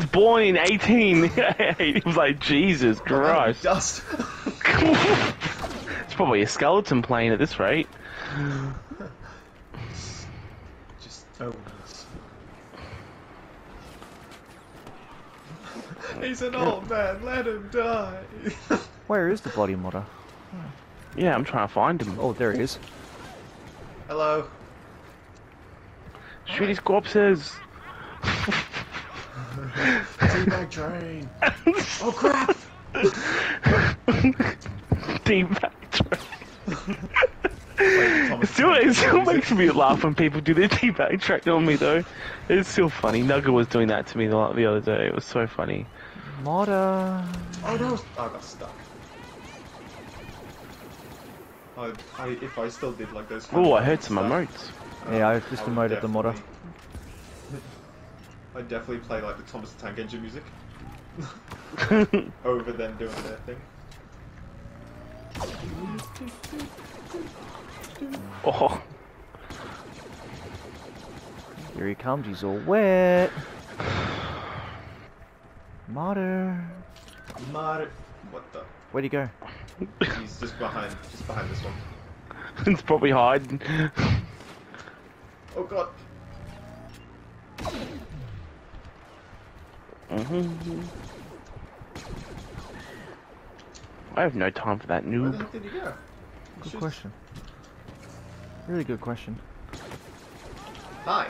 was born in 18. he was like, Jesus Christ. Dust. it's probably a skeleton plane at this rate. Just bones. He's an old man. Let him die. Where is the body modder? Yeah, I'm trying to find him. Oh, there he is. Hello. Shoot his corpses. Teabag train. oh crap! Team Factory. Wait, It still, it still makes me laugh when people do their teabag track on me, though. It's still funny. Nugget was doing that to me the, the other day. It was so funny. Modder. Oh no! I got stuck. I, I, if I still did like those. Oh, I heard some stuff, emotes. Yeah, I just emoted the modder. Definitely- I'd definitely play like the Thomas the Tank Engine music over them doing their thing. oh, Here he comes, he's all wet. Modder. Mar- what the? Where'd he go? He's just behind, just behind this one. it's probably hiding. Oh god! Mhm. I have no time for that Where the noob. heck did he go? He Good should- question. Really good question. Hi.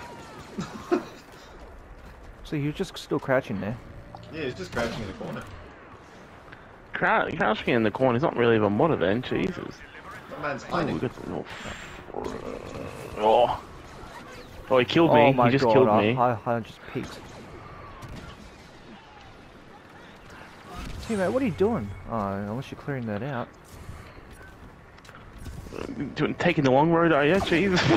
So you're just still crouching there. Yeah, he's just crouching in the corner. Crou- Crouching in the corner is not really a mod event, Jesus. That man's Oh, we got the, oh. oh. Oh, he killed me. Oh my he just god, killed I, me. I, I just peeked. Teammate, what are you doing? Oh, unless you're clearing that out. Doing, taking the long road, are you? Jesus.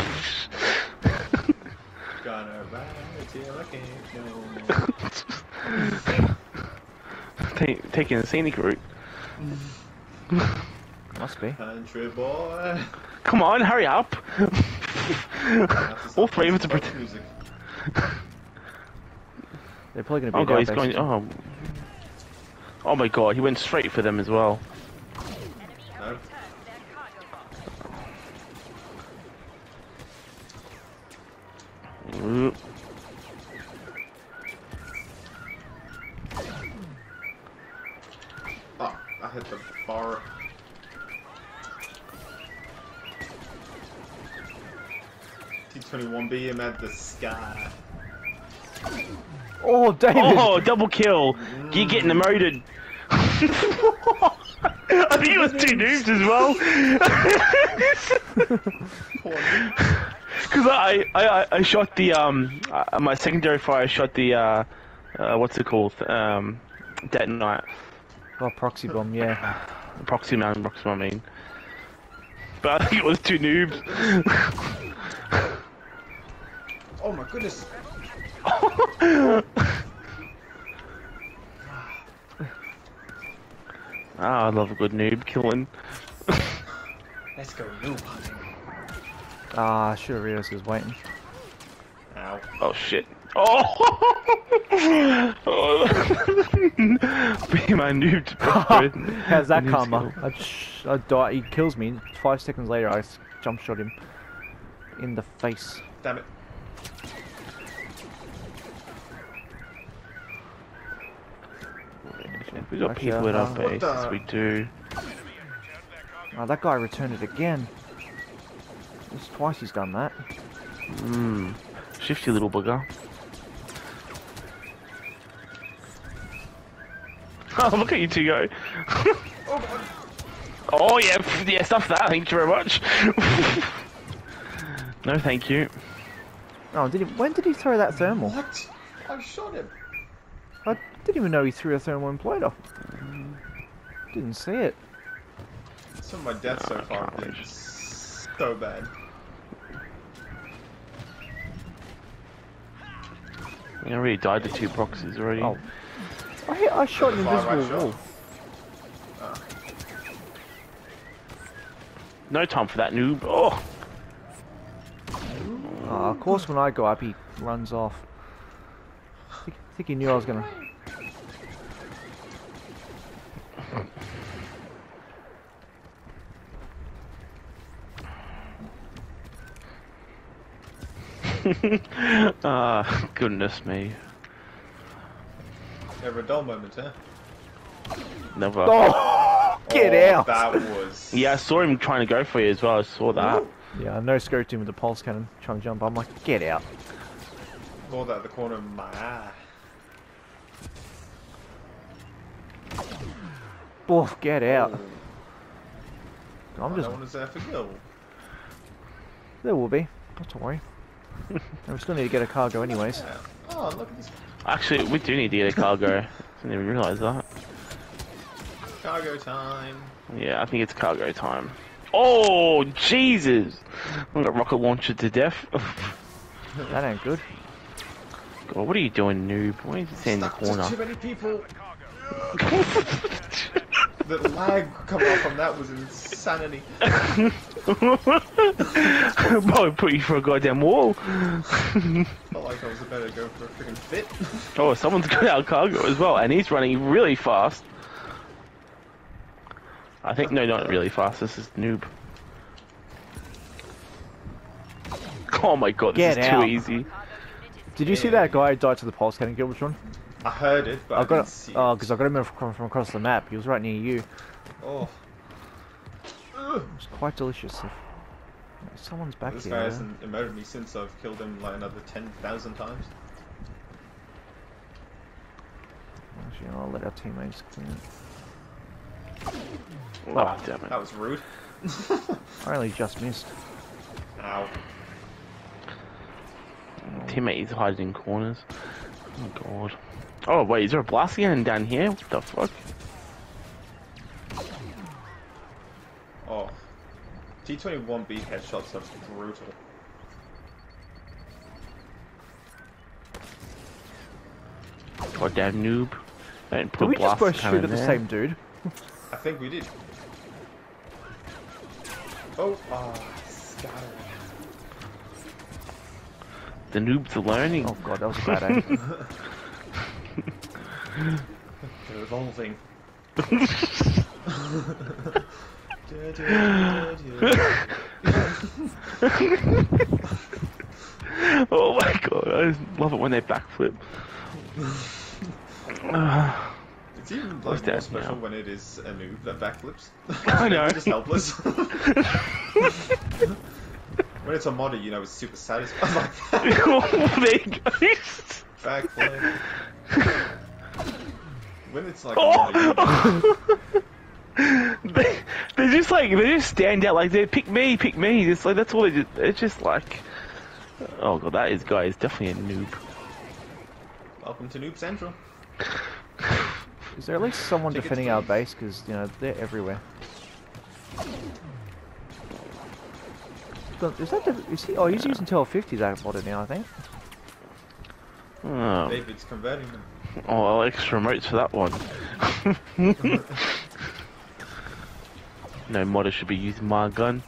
Gonna ride till I can't no more. Ta- taking the scenic route. Must be. Country boy. Come on, hurry up. Have to All stop three of us are to pretend. They're probably gonna be Oh god, he's going. Oh. Oh my god, he went straight for them as well. Oh, I hit the bar. T21B, I'm at the sky. Oh, David! Oh, double kill. You're getting emoted. I think it was two noobs as well. Because I, I, I- I shot the um uh, my secondary fire shot the uh, uh what's it called um detonite Oh, proxy bomb, yeah. proxy man proxy bomb, I mean. But I think it was two noobs. Oh my goodness. Ah, I love a good noob killing. Let's go noob hunting. Ah, I should have realized waiting. Ow. Oh shit. Oh! oh. Be my noob to How's that karma? I I die, he kills me. Five seconds later, I s- jump shot him in the face. Damn it. We got Gotcha. people at our base, the- yes, we do. Oh, that guy returned it again. It's twice he's done that. Mmm. Shifty little bugger. Oh, look at you two go. oh, yeah, yeah, stuff that, thank you very much. no, thank you. Oh, did he? When did he throw that thermal? What? I shot him. I didn't even know he threw a thermal imploder. Didn't see it. Some of my deaths so far have been gosh. so bad. I already died to two proxies already. Oh. I, hit, I shot an Far right invisible shot. Ah. No time for that noob. Oh, Oh, of course, when I go up, he runs off. I think, think he knew I was gonna Ah, goodness me. Never a dull moment, huh? Never. Oh, get Oh, out! That was. Yeah, I saw him trying to go for you as well. I saw that. Yeah, I no scoped him with the pulse cannon, trying to jump. I'm like, get out. Pulled out the corner of my eye. Oh, get out. Oh, I'm just. No one is there for Gil. There will be. Not to worry. and we still need to get a cargo, anyways. Oh, look at this Actually, we do need to get a cargo. Didn't even realise that. cargo time. Yeah, I think it's cargo time. Oh, Jesus! I got rocket launcher to death. That ain't good. God, what are you doing, noob? Why are you standing in the corner? Too many people. The lag coming off from that was insanity. Probably put you for a goddamn wall. Felt like I was about to go for a freaking fit. Oh, someone's got our cargo as well, and he's running really fast. I think, no, not really fast, this is noob. Oh my god, this Get is out. too easy. Did you see that guy who died to the pulse cannon, Gilbertron? I heard it, but I, I got didn't it. see Oh, it. because I got him from, from across the map. He was right near you. Oh. Ugh. was quite delicious. Someone's back This here. guy hasn't emoted me since I've killed him like another 10,000 times. Actually, I'll let our teammates clean it. Oh, damn it. That was rude. I only just missed. Ow. Oh. Teammate is hiding in corners. Oh god. Oh wait, is there a blast cannon down here? What the fuck? Oh. T21B headshots are brutal. Goddamn noob. Don't Did put we a just both shoot at the same dude? I think we did. Oh, ah, scatter. The noobs are learning. Oh god, that was a bad aim. They're evolving. Oh my god, I love it when they backflip. It's even like more special now? when it is a noob that backflips. I know. Just helpless. when it's a modder, you know it's super satisfying. like oh, there he goes. Backflip. When it's like a modder, you Oh. oh they, they just like they just stand out like they pick me, pick me. It's like that's all they just. It's just like, oh god, that is guy is definitely a noob. welcome to Noob Central. Is there at least someone Tickets, defending our base? Because, you know, they're everywhere. Is that the, is he, oh, he's using 1250 that modded now, I think. Oh, David's converting them. Oh extra remotes for that one. no modder should be using my gun.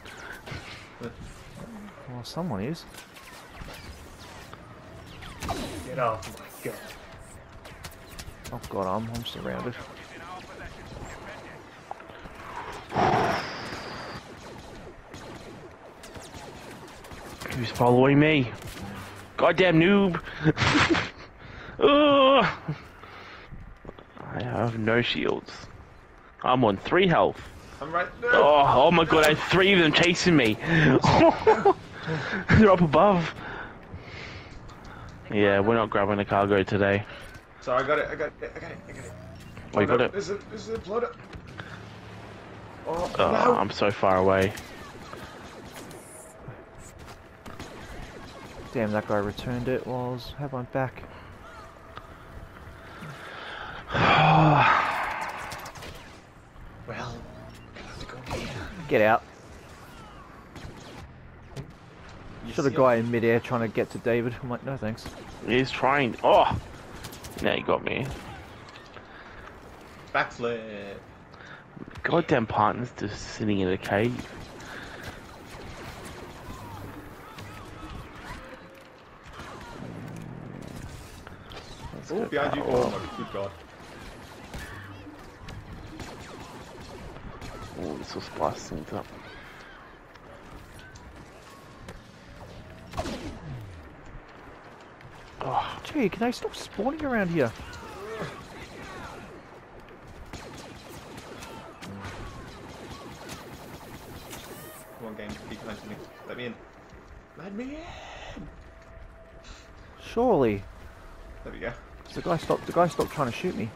Well, someone is. Get off my god. Oh god, I'm, I'm surrounded. Who's following me? Goddamn noob! Ugh. I have no shields. I'm on three health. I'm right there. Oh, oh my god, I have three of them chasing me. They're up above. Yeah, we're not grabbing the cargo today. So I got it, I got it, I got it, I got it. Oh, you got it? Is it, is it uploaded? Oh, Oh, no. I'm so far away. Damn, that guy returned it while I was, had my back. Well, I have to go here. Get out. You Shot a see guy in midair trying to get to David. I'm like, no thanks. He's trying. Oh! Now you got me. Backflip. Goddamn partner's just sitting in a cave. Oh, behind you. power Oh my good god. Oh, this will spice things up. Gee, can they stop spawning around here? Come on, game. Keep behind me. Let me in. Let me in. Surely. There we go. The guy stopped. The guy stopped trying to shoot me.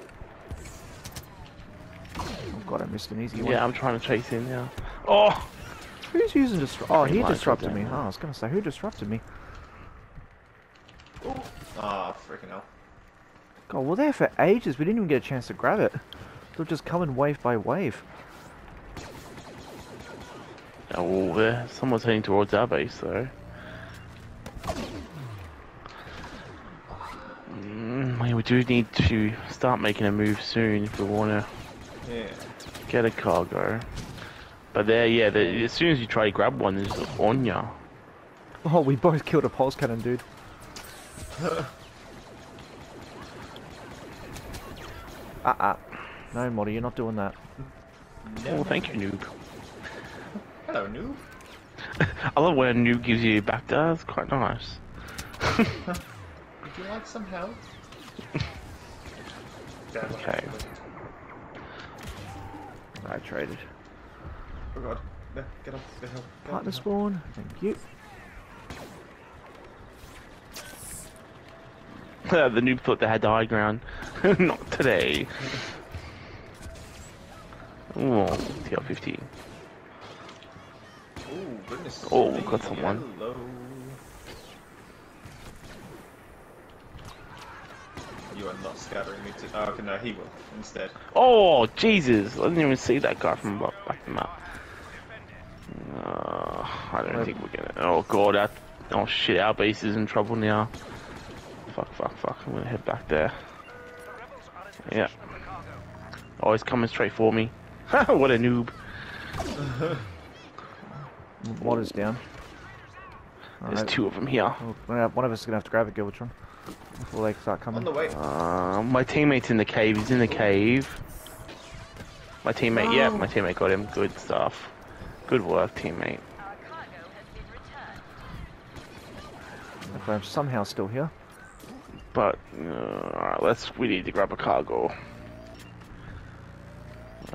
Oh god, I missed an easy one. Yeah, I'm trying to chase him now. Oh! Who's using disrupt? Oh, he disrupted me. Oh, I was gonna say who disrupted me. Ah, freaking hell. God, we're there for ages. We didn't even get a chance to grab it. They're just coming wave by wave. Oh, well, there. Someone's heading towards our base, though. Mm, we do need to start making a move soon if we want to Yeah. Get a cargo. But there, yeah, the, as soon as you try to grab one, it's on ya. Oh, we both killed a pulse cannon, dude. Ah ah. No, Moddy, you're not doing that. Oh, thank you, noob. Hello, noob. I love when a noob gives you back there. It's quite nice. Would you like some help? Damn, Okay. Happened? I traded. Oh god. No, get off the hill. Get Partner the spawn. Thank you. the noob thought they had the high ground. Not today. Oh, TL15. Oh, goodness. Oh, me, got someone. Hello. You are not scattering me to. Oh, okay, no, he will instead. Oh, Jesus! I didn't even see that guy from bu- back the map. Uh, I don't Wait. think we're gonna. Oh god, that. Oh shit, our base is in trouble now. Fuck, fuck, fuck. I'm gonna head back there. Yeah. Oh, he's coming straight for me. what a noob. Water's down. There's Alright, two of them here. well, have- One of us is gonna have to grab a Gilbatron before they start coming. On the way. Uh, my teammate's in the cave. He's in the cave. My teammate, yeah, my teammate got him. Good stuff. Good work, teammate. Okay, I'm somehow still here. But uh, alright, let's. We need to grab a cargo.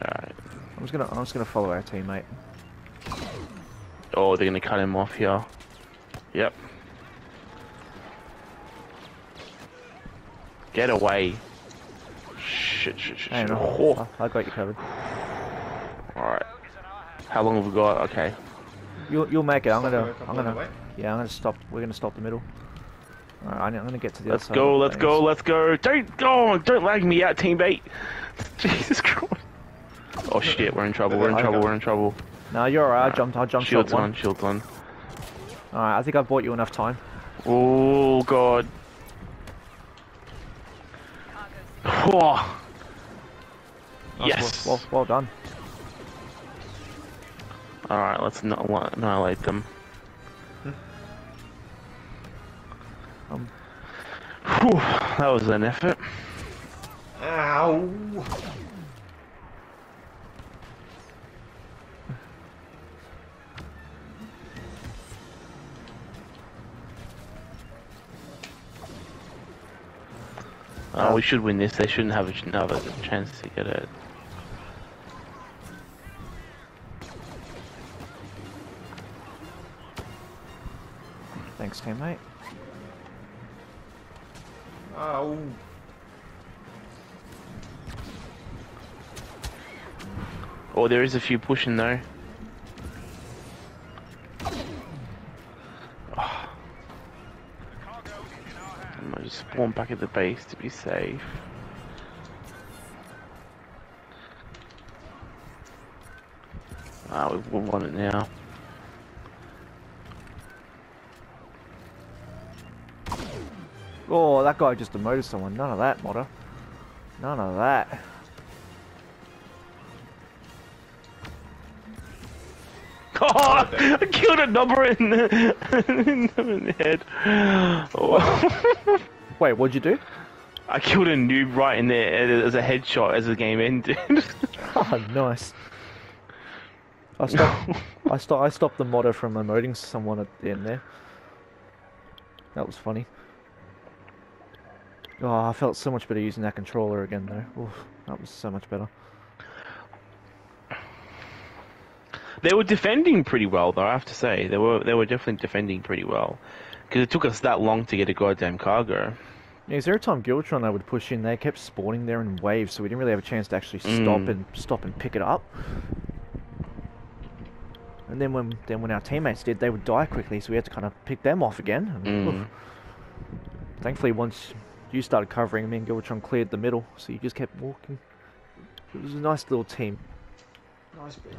Alright. I'm just gonna. I'm just gonna follow our teammate. Oh, they're gonna cut him off here. Yep. Get away. Shit, shit, shit, shit. no, Oh, I, I got you covered. Alright. How long have we got? Okay. You'll you'll make it. I'm Stop gonna. I'm gonna. way. Yeah, I'm gonna stop. We're gonna stop the middle. Alright, I'm gonna get to the Let's other side go, of the let's go, let's go. Don't go, don't lag me out, teammate. Jesus Christ. Oh shit, we're in trouble, we're in trouble, we're in trouble. No, you're alright. I jumped. I jumped Shields one. on, shields on. Alright, I think I've bought you enough time. Oh god. Nice, Yes. Well, well, well done. Alright, let's not annihilate them. Um, Whew, that was an effort. Ow! Uh, we should win this. They shouldn't have another chance to get it. thanks, teammate. Ow! Oh, there is a few pushing though. I just spawn back at the base to be safe. Ah, we want it now. Oh, that guy just demoted someone. None of that, Modder. None of that. I killed a number in the, in the head. Oh. Wait, what'd you do? I killed a noob right in there as a headshot as the game ended. Oh, nice. I stopped. I stopped. I stopped the modder from emoting someone at the end there. That was funny. Oh, I felt so much better using that controller again, though. Oof, that was so much better. They were defending pretty well, though. I have to say, they were they were definitely defending pretty well, because it took us that long to get a goddamn cargo. Yeah, 'cause every time Guiltron they would push in, they kept spawning there in waves, so we didn't really have a chance to actually stop Mm. and stop and pick it up. And then when then when our teammates did, they would die quickly, so we had to kind of pick them off again. and, Mm. Thankfully, once you started covering, me and Guiltron cleared the middle, so you just kept walking. It was a nice little team. Nice bit.